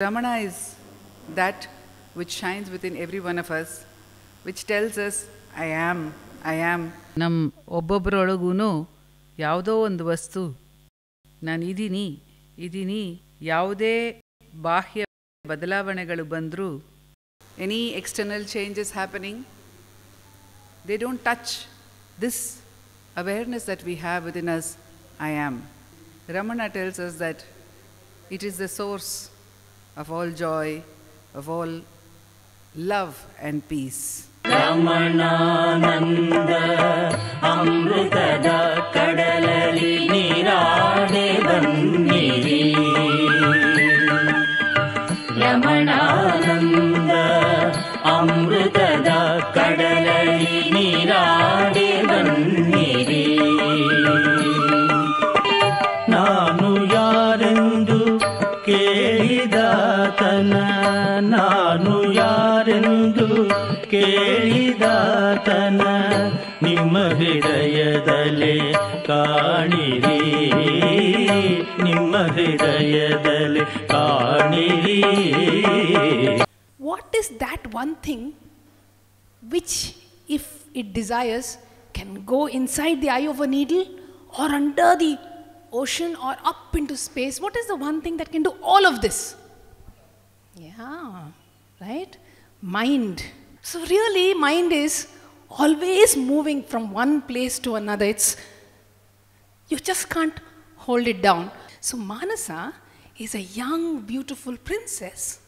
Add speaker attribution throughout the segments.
Speaker 1: Ramana is that which shines within every one of us, which tells us, I am, I am. ನಮ್ಮ ಒಬ್ಬೊಬ್ಬರೊಳಗೂ ಯಾವುದೋ ಒಂದು ವಸ್ತು ನಾನು ಇದ್ದೀನಿ ಇದ್ದೀನಿ ಯಾವುದೇ ಬಾಹ್ಯ ಬದಲಾವಣೆಗಳು ಬಂದರೂ any external changes happening they don't touch this awareness that we have within us I am Ramana tells us that it is the source of all joy, of all love and peace.
Speaker 2: ರಮಣಾನಂದ ಅಮೃತದ ಕಡಲಲ್ಲಿ ನೀರಾಡೆ ಬನ್ನಿರಿ ಕೇಳಿದಾತನ ನಾನು ಯಾರೆಂದು ಕೇಳಿದಾತನ ನಿಮ್ಮ ಹೃದಯದಲ್ಲೇ ಕಾಣಿರಿ ನಿಮ್ಮ ಹೃದಯದಲ್ಲೇ ಕಾಣಿರಿ
Speaker 3: What is that one thing which, if it desires, can go inside the eye of a needle or under the ocean or up into space? What is the one thing that can do all of this? Yeah, right? Mind. So, really, mind is always moving from one place to another. It's you just can't hold it down. So, Manasa is a young, beautiful princess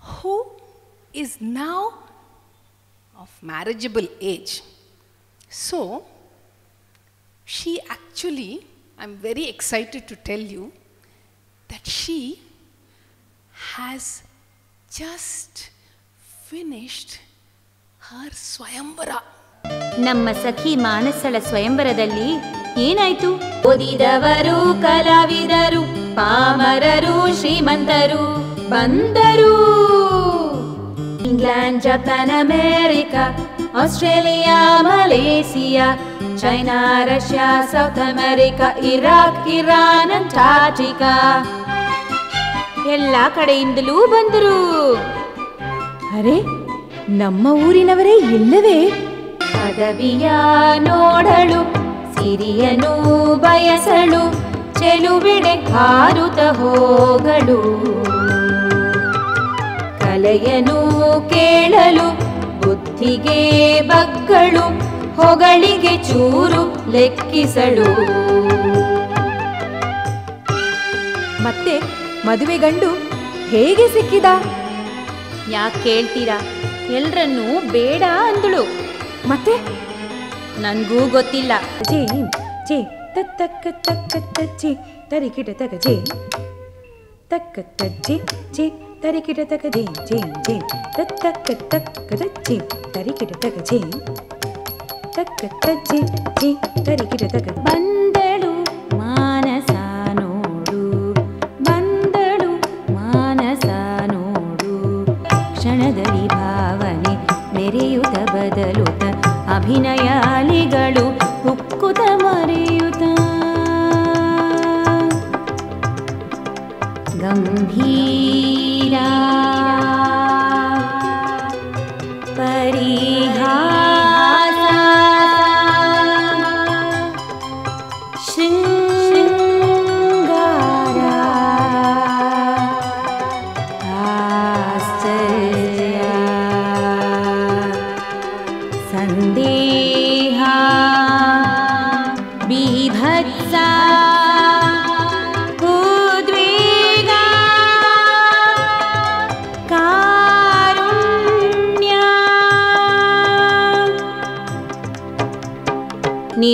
Speaker 3: who is now of marriageable age. So, she actually, I'm very excited to tell you that she has just finished her Swayamvara.
Speaker 4: ನಮ್ಮ ಸಖಿ ಮಾನಸಳ ಸ್ವಯಂವರದಲ್ಲಿ ಏನಾಯ್ತು? ಓದಿದವರು, ಕಲಾವಿದರು, ಪಾಮರರು, ಶ್ರೀಮಂತರು, ಬಂದರು. England, Japan, America, Australia, Malaysia, China, Russia, South America, Iraq, Iran, Antarctica. ಎಲ್ಲ ಕಡೆಯಿಂದಲೂ ಬಂದರು. ಅರೆ, ನಮ್ಮ ಊರಿನವರೇ ಇಲ್ಲವೇ? ಪದವಿಯ ನೋಡಳು ಸಿರಿಯನು ಬಯಸಳು ಚೆಲುವೆಡೆ ಹಾರುತ ಹೋಗಳು ಕಲೆಯನು ಕೇಳಲು, ಬುದ್ಧಿಗೆ ಬಗ್ಗಳು ಹೊಗಳಿಗೆ ಚೂರು ಲೆಕ್ಕಿಸಳು
Speaker 5: ಮತ್ತೆ ಮದುವೆ ಗಂಡು ಹೇಗೆ ಸಿಕ್ಕಿದ?
Speaker 4: ಯಾಕೆ ಕೇಳ್ತೀರಾ? ಎಲ್ರನ್ನೂ ಬೇಡ ಅಂದಳು.
Speaker 5: ಮತ್ತೆ?
Speaker 4: ನನಗೂ ಗೊತ್ತಿಲ್ಲ.
Speaker 5: ಜೇ ಜೇ ತಕ್ಕ ತಕ್ಕ ತಜ್ಜಿ ತರಿಕಿಟ ತಗ ಜೇ ತಕ್ಕ ತಜ್ಜೆ ಜೇ ತರಿಕಿಟ ತಗ ಜೇ ಜೇ ಜೇ ತಕ್ಕ ತಕ್ಕ ತಜ್ಜಿ ತರಿಕಿಟ ತಗ ಜೇ ತಕ್ಕ ತಜ್ಜಿ ಜೇ ತರಿಕಿಟ ತಗ
Speaker 4: ಬಂದಳು ಅಭಿನಯಾಲಿಗಳು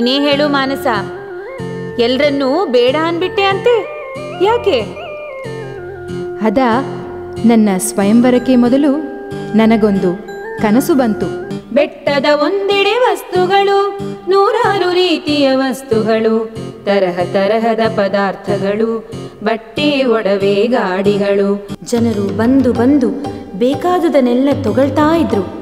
Speaker 4: ನೀನೇ ಹೇಳು ಮಾನಸ. ಎಲ್ರನ್ನೂ ಬೇಡ ಅನ್ಬಿಟ್ಟೆ ಅಂತೆ. ಯಾಕೆ?
Speaker 5: ಅದ ನನ್ನ ಸ್ವಯಂವರಕ್ಕೆ ಮೊದಲು ನನಗೊಂದು ಕನಸು ಬಂತು.
Speaker 4: ಬೆಟ್ಟದ ಒಂದೆಡೆ ವಸ್ತುಗಳು ನೂರಾರು ರೀತಿಯ ವಸ್ತುಗಳು ತರಹ ತರಹದ ಪದಾರ್ಥಗಳು ಬಟ್ಟೆ ಒಡವೆ ಗಾಡಿಗಳು. ಜನರು ಬಂದು ಬಂದು ಬೇಕಾದುದನ್ನೆಲ್ಲ ತಗೊಳ್ತಾ ಇದ್ರು.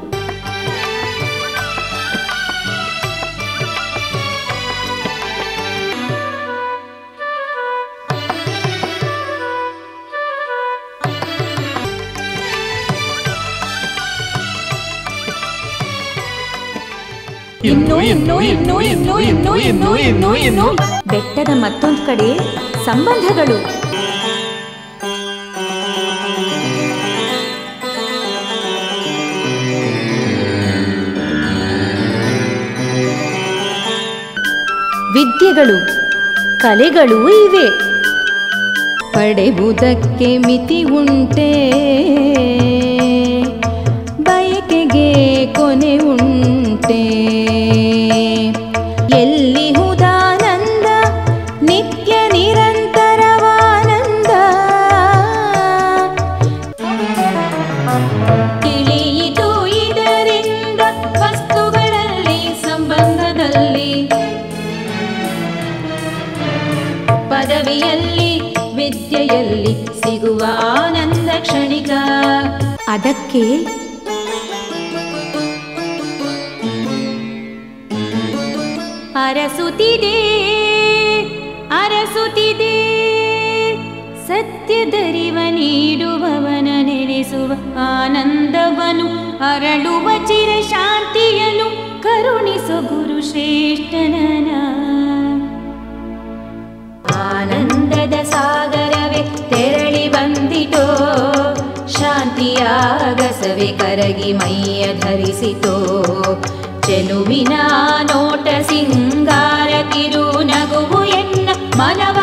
Speaker 4: ಇನ್ನು ಇನ್ನು ಇನ್ನು ಇನ್ನು ಇನ್ನು ಇನ್ನು ಇನ್ನು ಇನ್ನು ಬೆಟ್ಟದ ಮತ್ತೊಂದು ಕಡೆ ಸಂಬಂಧಗಳು ವಿದ್ಯೆಗಳು ಕಲೆಗಳು ಇವೆ ಪಡೆಯುವುದಕ್ಕೆ ಮಿತಿ ಉಂಟೆ ಕ್ಷಣಿಕ. ಅದಕ್ಕೆ ಅರಸುತ್ತಿದೆ ಅರಸುತ್ತಿದೆ. ಸತ್ಯದರಿವ ನೀಡುವವನ ನೆನೆಸುವ ಆನಂದವನು ಅರಳುವ ಚಿರ ಶಾಂತಿಯನು ಕರುಣಿಸು ಗುರು ಶ್ರೇಷ್ಠನನ. ಆನಂದದ ಸಾಗರವೇ ತೆರಳಿ ಬಂದಿತೋ ಶಾಂತಿಯಾಗಸವೇ ಕರಗಿ ಮೈಯ ಧರಿಸಿತೋ ಚೆಲುವಿನ ನೋಟ ಸಿಂಗಾರ ಕಿರು ನಗುವು ಎನ್ನ ಮನವ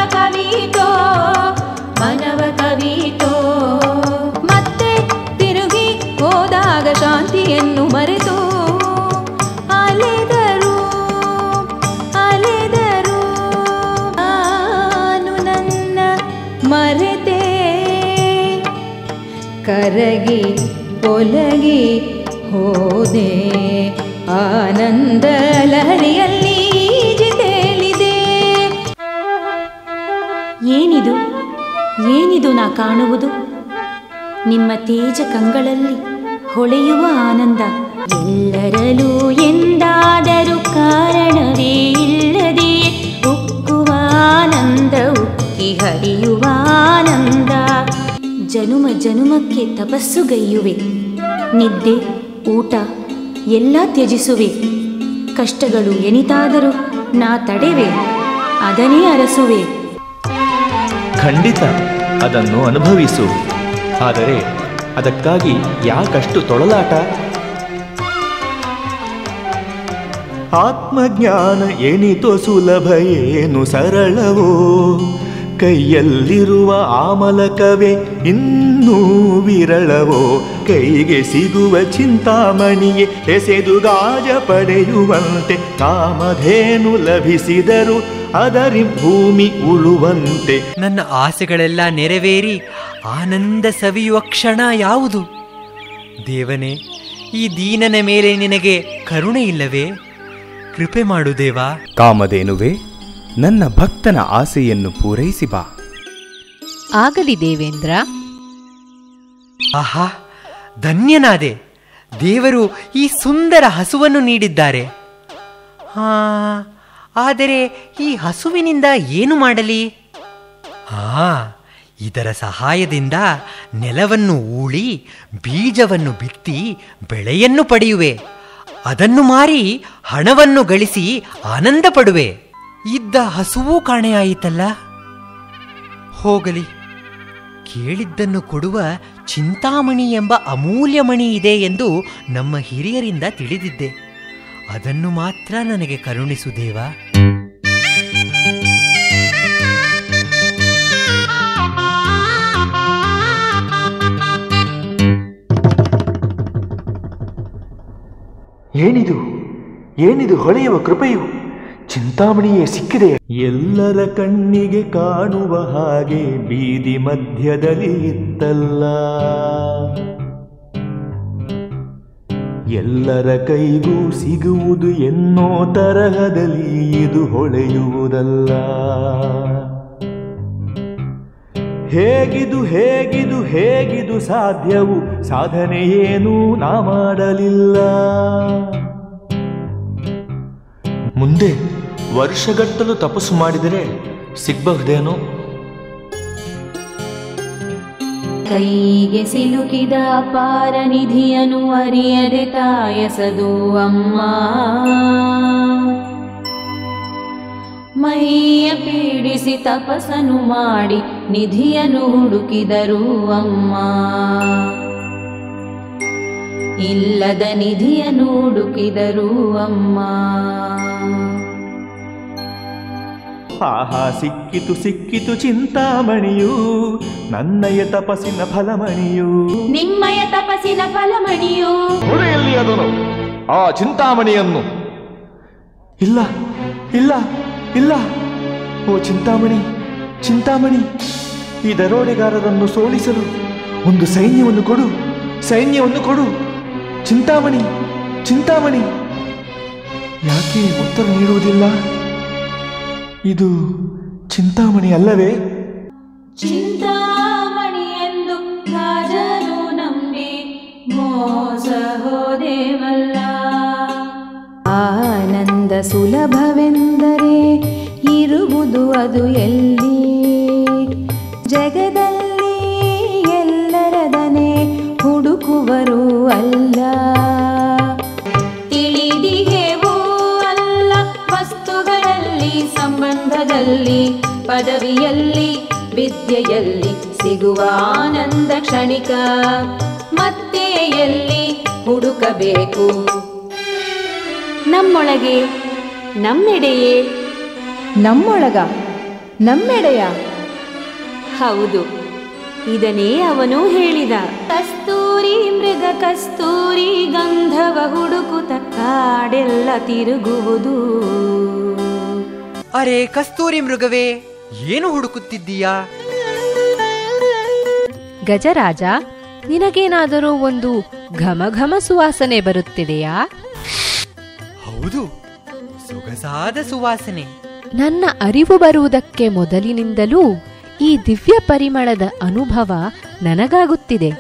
Speaker 4: ಕರಗಿ ಕೊಲಗಿ ಹೋದೆ. ಆನಂದ ಲಹರಿಯಲ್ಲಿ ಈಜಿ ತೇಲಿದೆ ಏನಿದು? ಏನಿದು ನಾ ಕಾಣುವುದು? ನಿಮ್ಮ ತೇಜ ಕಂಗಳಲ್ಲಿ ಹೊಳೆಯುವ ಆನಂದ. ಎಲ್ಲರಲ್ಲೂ ಎಂದಾದರೂ ಕಾರಣವೇ ಇಲ್ಲದೆ ಉಕ್ಕುವ ಆನಂದ, ಉಕ್ಕಿ ಹರಿಯುವ ಆನಂದ. ಜನುಮ ಜನುಮಕ್ಕೆ ತಪಸ್ಸುಗೈಯುವೆ ನಿದ್ದೆ ಊಟ ಎಲ್ಲ ತ್ಯಜಿಸುವೆ. ಕಷ್ಟಗಳು ಎನಿತಾದರೂ ನಾ ತಡೆವೆ ಅದನ್ನೇ ಅರಸುವೆ.
Speaker 6: ಖಂಡಿತ ಅದನ್ನು ಅನುಭವಿಸು. ಆದರೆ ಅದಕ್ಕಾಗಿ ಯಾಕಷ್ಟು ತೊಳಲಾಟ? ಆತ್ಮಜ್ಞಾನ ಎನಿತೋ ಸುಲಭ ಏನು ಸರಳವೋ? ಕೈಯಲ್ಲಿರುವ ಆಮಲಕವೇ ಇನ್ನೂ ವಿರಳವೋ? ಕೈಗೆ ಸಿಗುವ ಚಿಂತಾಮಣಿಯೇ ಎಸೆದು ಗಾಜ ಪಡೆಯುವಂತೆ ಕಾಮಧೇನು ಲಭಿಸಿದರು ಅದರಿ ಭೂಮಿ ಉಳುವಂತೆ.
Speaker 7: ನನ್ನ ಆಸೆಗಳೆಲ್ಲ ನೆರವೇರಿ ಆನಂದ ಸವಿಯುವ ಕ್ಷಣ ಯಾವುದು? ದೇವನೇ ಈ ದೀನನ ಮೇಲೆ ನಿನಗೆ ಕರುಣೆ ಇಲ್ಲವೇ? ಕೃಪೆ ಮಾಡು ದೇವ.
Speaker 8: ಕಾಮಧೇನುವೆ ನನ್ನ ಭಕ್ತನ ಆಸೆಯನ್ನು ಪೂರೈಸಿ ಬಾ.
Speaker 9: ಆಗಲಿ ದೇವೇಂದ್ರ.
Speaker 7: ಆಹಾ ಧನ್ಯನಾದೆ. ದೇವರು ಈ ಸುಂದರ ಹಸುವನ್ನು ನೀಡಿದ್ದಾರೆ. ಹಾ ಆದರೆ ಈ ಹಸುವಿನಿಂದ ಏನು ಮಾಡಲಿ? ಹಾ ಇದರ ಸಹಾಯದಿಂದ ನೆಲವನ್ನು ಊಳಿ ಬೀಜವನ್ನು ಬಿತ್ತಿ ಬೆಳೆಯನ್ನು ಪಡೆಯುವೆ. ಅದನ್ನು ಮಾರಿ ಹಣವನ್ನು ಗಳಿಸಿ ಆನಂದ ಪಡುವೆ ಇದ್ದ ಹಸುವೂ ಕಾಣೆಯಾಯಿತಲ್ಲ? ಹೋಗಲಿ. ಕೇಳಿದ್ದನ್ನು ಕೊಡುವ ಚಿಂತಾಮಣಿ ಎಂಬ ಅಮೂಲ್ಯ ಮಣಿ ಇದೆ ಎಂದು ನಮ್ಮ ಹಿರಿಯರಿಂದ ತಿಳಿದಿದ್ದೆ. ಅದನ್ನು ಮಾತ್ರ ನನಗೆ ಕರುಣಿಸು ದೇವ.
Speaker 6: ಏನಿದು? ಏನಿದು ಹೊಳೆಯುವ ಕೃಪೆಯು? ಚಿಂತಾಮಣಿಯೇ, ಸಿಕ್ಕಿದೆ. ಎಲ್ಲರ ಕಣ್ಣಿಗೆ ಕಾಣುವ ಹಾಗೆ ಬೀದಿ ಮಧ್ಯದಲ್ಲಿ ಇತ್ತಲ್ಲ. ಎಲ್ಲರ ಕೈಗೂ ಸಿಗುವುದು ಎನ್ನೋ ತರಹದಲ್ಲಿ ಇದು ಹೊಳೆಯುವುದಲ್ಲ. ಹೇಗಿದು ಹೇಗಿದು ಹೇಗಿದು ಸಾಧ್ಯವು ಸಾಧನೆ ಏನೂ ನಾ ಮಾಡಲಿಲ್ಲ ಮುಂದೆ ವರ್ಷಗಟ್ಟಲು ತಪಸ್ಸು ಮಾಡಿದರೆ ಸಿಗ್ಬಹುದೇನು?
Speaker 4: ಕೈಗೆ ಸಿಲುಕಿದ ಅಪಾರ ನಿಧಿಯನು ಅರಿಯದೆ ತಾಯಸದು ಅಮ್ಮ. ಮೈಯ ಪೀಡಿಸಿ ತಪಸ್ಸನು ಮಾಡಿ ನಿಧಿಯನ್ನು ಹುಡುಕಿದರು ಅಮ್ಮ. ಇಲ್ಲದ ನಿಧಿಯನ್ನು ಹುಡುಕಿದರು ಅಮ್ಮ.
Speaker 6: ಆಹಾ ಸಿಕ್ಕಿತು ಸಿಕ್ಕಿತು ಚಿಂತಾಮಣಿಯು ನನ್ನಯ ತಪಸ್ಸಿನ ಫಲಮಣಿಯು.
Speaker 4: ನಿಮ್ಮಯ ತಪಸ್ಸಿನ ಫಲಮಣಿಯು.
Speaker 6: ಎಲ್ಲಿ ಅದನು ಆ ಚಿಂತಾಮಣಿಯನ್ನು. ಇಲ್ಲ ಇಲ್ಲ ಇಲ್ಲ. ಓ ಚಿಂತಾಮಣಿ ಚಿಂತಾಮಣಿ ಈ ದರೋಡೆಗಾರರನ್ನು ಸೋಲಿಸಲು ಒಂದು ಸೈನ್ಯವನ್ನು ಕೊಡು ಸೈನ್ಯವನ್ನು ಕೊಡು. ಚಿಂತಾಮಣಿ ಚಿಂತಾಮಣಿ. ಯಾಕೆ ಉತ್ತರ ನೀಡುವುದಿಲ್ಲ? ಇದು ಚಿಂತಾಮಣಿ ಅಲ್ಲವೇ?
Speaker 4: ಚಿಂತಾಮಣಿ ಎಂದು ರಾಜನು ನಂಬಿ ಮೋಸ ಹೋದೇವಲ್ಲ. ಆನಂದ ಸುಲಭವೆಂದರೆ ಇರುವುದು ಅದು ಎಲ್ಲಿ? ಜಗದಲ್ಲಿ ಎಲ್ಲರದನೆ ಹುಡುಕುವರು ಅಲ್ಲ. ಪದವಿಯಲ್ಲಿ ವಿದ್ಯೆಯಲ್ಲಿ ಸಿಗುವ ಆನಂದ ಕ್ಷಣಿಕ. ಮತ್ತೆ ಎಲ್ಲಿ ಹುಡುಕಬೇಕು. ನಮ್ಮೊಳಗೆ ನಮ್ಮೆಡೆಯೇ.
Speaker 5: ನಮ್ಮೊಳಗ ನಮ್ಮೆಡೆಯ.
Speaker 4: ಹೌದು ಇದನ್ನೇ ಅವನು ಹೇಳಿದ. ಕಸ್ತೂರಿ ಮೃಗ ಕಸ್ತೂರಿ ಗಂಧವ ಹುಡುಕುತ ಕಾಡೆಲ್ಲ ತಿರುಗುವುದು.
Speaker 7: ಅರೆ ಕಸ್ತೂರಿ ಮೃಗವೇ ಏನು ಹುಡುಕುತ್ತಿದ್ದೀಯಾ?
Speaker 9: ಗಜರಾಜ ನಿನಗೇನಾದರೂ ಒಂದು ಘಮ ಘಮ ಸುವಾಸನೆ ಬರುತ್ತಿದೆಯಾ?
Speaker 7: ಹೌದು ಸೊಗಸಾದ ಸುವಾಸನೆ.
Speaker 9: ನನ್ನ ಅರಿವು ಬರುವುದಕ್ಕೆ ಮೊದಲಿನಿಂದಲೂ ಈ ದಿವ್ಯ ಪರಿಮಳದ ಅನುಭವ ನನಗಾಗುತ್ತಿದೆ.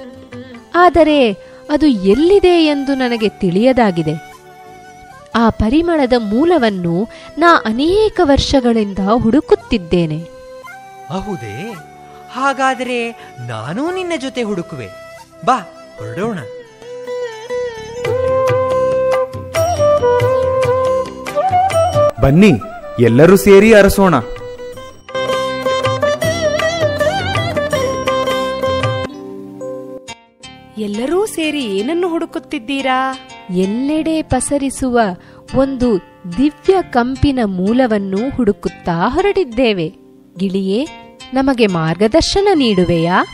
Speaker 9: ಆದರೆ ಅದು ಎಲ್ಲಿದೆ ಎಂದು ನನಗೆ ತಿಳಿಯದಾಗಿದೆ. ಆ ಪರಿಮಳದ ಮೂಲವನ್ನು ನಾ ಅನೇಕ ವರ್ಷಗಳಿಂದ ಹುಡುಕುತ್ತಿದ್ದೇನೆ.
Speaker 7: ಹೌದೇ? ಹಾಗಾದರೆ ನಾನೂ ನಿನ್ನ ಜೊತೆ ಹುಡುಕುವೆ. ಬಾ ಹೊರಡೋಣ.
Speaker 8: ಬನ್ನಿ ಎಲ್ಲರೂ ಸೇರಿ ಅರಸೋಣ.
Speaker 3: ಎಲ್ಲರೂ ಸೇರಿ ಏನನ್ನು ಹುಡುಕುತ್ತಿದ್ದೀರಾ?
Speaker 9: ಎಲ್ಲೆಡೆ ಪಸರಿಸುವ ಒಂದು ದಿವ್ಯ ಕಂಪಿನ ಮೂಲವನ್ನು ಹುಡುಕುತ್ತಾ ಹೊರಟಿದ್ದೇವೆ. ಗಿಳಿಯೇ ನಮಗೆ ಮಾರ್ಗದರ್ಶನ ನೀಡುವೆಯಾ?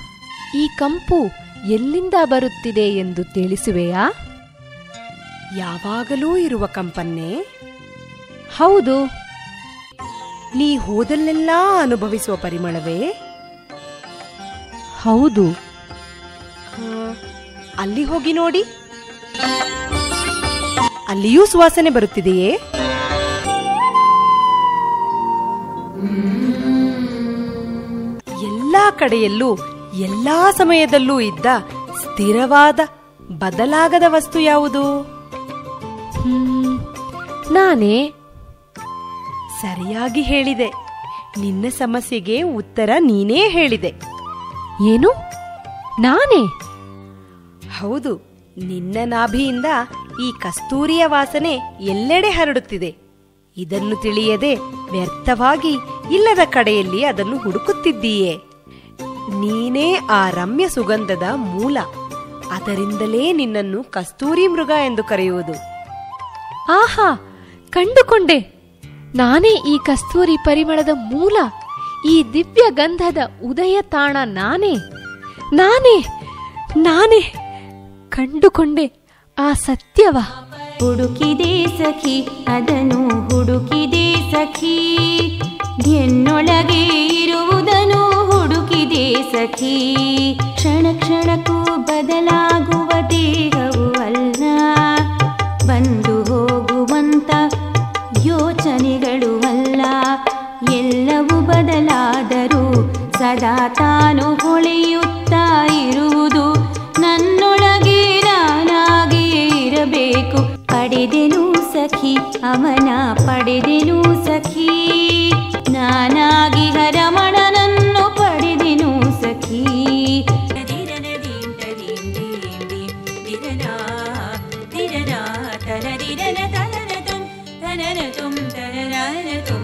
Speaker 9: ಈ ಕಂಪು ಎಲ್ಲಿಂದ ಬರುತ್ತಿದೆ ಎಂದು ತಿಳಿಸುವೆಯಾ?
Speaker 3: ಯಾವಾಗಲೂ ಇರುವ ಕಂಪನ್ನೇ?
Speaker 9: ಹೌದು.
Speaker 3: ನೀ ಹೋದಲ್ಲೆಲ್ಲ ಅನುಭವಿಸುವ ಪರಿಮಳವೇ?
Speaker 9: ಹೌದು.
Speaker 3: ಅಲ್ಲಿ ಹೋಗಿ ನೋಡಿ. ಅಲ್ಲಿಯೂ ಸುವಾಸನೆ ಬರುತ್ತಿದೆಯೇ? ಎಲ್ಲಾ ಕಡೆಯಲ್ಲೂ, ಎಲ್ಲಾ ಸಮಯದಲ್ಲೂ ಇದ್ದ ಸ್ಥಿರವಾದ, ಬದಲಾಗದ ವಸ್ತು ಯಾವುದು?
Speaker 9: ನಾನೇ
Speaker 3: ಸರಿಯಾಗಿ ಹೇಳಿದೆ. ನಿನ್ನ ಸಮಸ್ಯೆಗೆ ಉತ್ತರ ನೀನೇ ಹೇಳಿದೆ.
Speaker 9: ಏನು? ನಾನೇ?
Speaker 3: ಹೌದು. ನಿನ್ನ ನಾಭಿಯಿಂದ ಈ ಕಸ್ತೂರಿಯ ವಾಸನೆ ಎಲ್ಲೆಡೆ ಹರಡುತ್ತಿದೆ. ಇದನ್ನು ತಿಳಿಯದೆ ವ್ಯರ್ಥವಾಗಿ ಇಲ್ಲದ ಕಡೆಯಲ್ಲಿ ಅದನ್ನು ಹುಡುಕುತ್ತಿದ್ದೀಯೇ. ನೀನೇ ಆ ರಮ್ಯ ಸುಗಂಧದ ಮೂಲ. ಅದರಿಂದಲೇ ನಿನ್ನನ್ನು ಕಸ್ತೂರಿ ಮೃಗ ಎಂದು ಕರೆಯುವುದು.
Speaker 9: ಆಹಾ, ಕಂಡುಕೊಂಡೆ. ನಾನೇ ಈ ಕಸ್ತೂರಿ ಪರಿಮಳದ ಮೂಲ. ಈ ದಿವ್ಯ ಗಂಧದ ಉದಯ ತಾಣ ನಾನೇ. ನಾನೇ ನಾನೇ. ಕಂಡುಕೊಂಡೆ. ಆ ಸತ್ಯವ.
Speaker 4: ಹುಡುಕಿದೆ ಸಖಿ, ಅದನ್ನು ಹುಡುಕಿದೆ ಸಖಿ. ಎನ್ನೊಳಗೆ ಇರುವುದನ್ನು ಹುಡುಕಿದೆ ಸಖಿ. ಕ್ಷಣ ಕ್ಷಣಕ್ಕೂ ಬದಲಾಗುವ पडदिनु सखी नानमणन पडदिनु सखी ती दीररारतुं धनरुतु